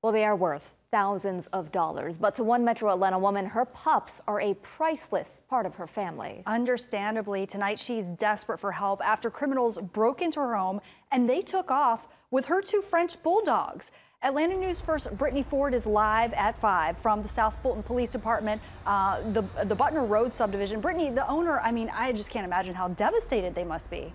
Well, they are worth thousands of dollars. But to one Metro Atlanta woman, her pups are a priceless part of her family. Understandably, tonight she's desperate for help after criminals broke into her home and they took off with her two French bulldogs. Atlanta News First Brittany Ford is live at 5 from the South Fulton Police Department, uh, the, the Butner Road subdivision. Brittany, the owner, I mean, I just can't imagine how devastated they must be.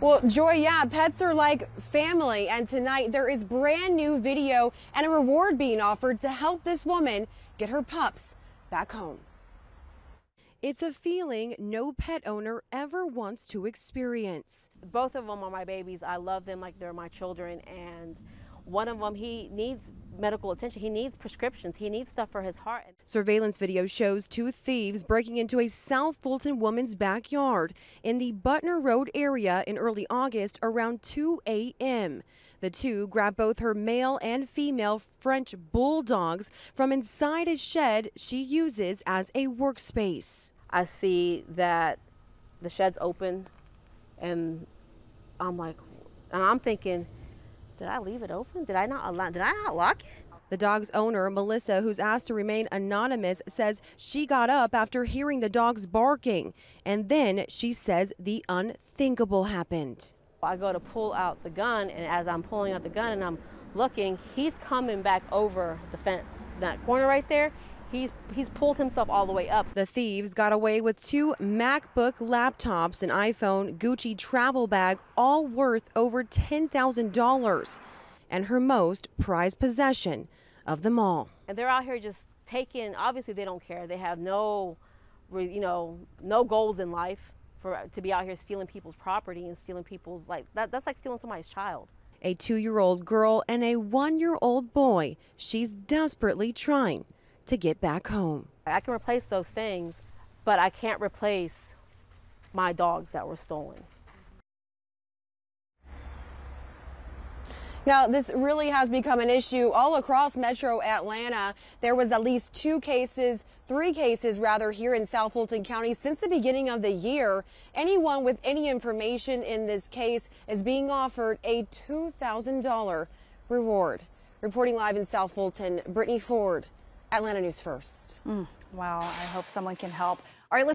Well, Joy, yeah, pets are like family, and tonight there is brand new video and a reward being offered to help this woman get her pups back home. It's a feeling no pet owner ever wants to experience. Both of them are my babies. I love them like they're my children, and one of them, he needs medical attention. He needs prescriptions. He needs stuff for his heart. Surveillance video shows two thieves breaking into a South Fulton woman's backyard in the Butner Road area in early August around 2 a.m. The two grabbed both her male and female French bulldogs from inside a shed she uses as a workspace. I see that the shed's open and I'm like, and I'm thinking, did I leave it open? Did I not allow, did I not lock it? The dog's owner, Melissa, who's asked to remain anonymous, says she got up after hearing the dogs barking. And then she says the unthinkable happened. I go to pull out the gun, and as I'm pulling out the gun and I'm looking, he's coming back over the fence. That corner right there, He's, he's pulled himself all the way up. The thieves got away with two MacBook laptops, an iPhone, Gucci travel bag, all worth over $10,000, and her most prized possession of them all. And they're out here just taking, obviously they don't care. They have no, you know, no goals in life for to be out here stealing people's property and stealing people's, like, that, that's like stealing somebody's child a two year old girl and a one year old boy she's desperately trying to get back home. I can replace those things, but I can't replace my dogs that were stolen. Now, this really has become an issue all across metro Atlanta. There was at least two cases, three cases rather, here in South Fulton County since the beginning of the year. Anyone with any information in this case is being offered a $2,000 reward. Reporting live in South Fulton, Brittany Ford, Atlanta News First. Mm, wow, I hope someone can help. All right,